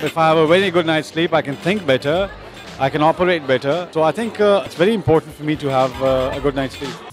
If I have a very good night's sleep, I can think better, I can operate better. So I think uh, it's very important for me to have uh, a good night's sleep.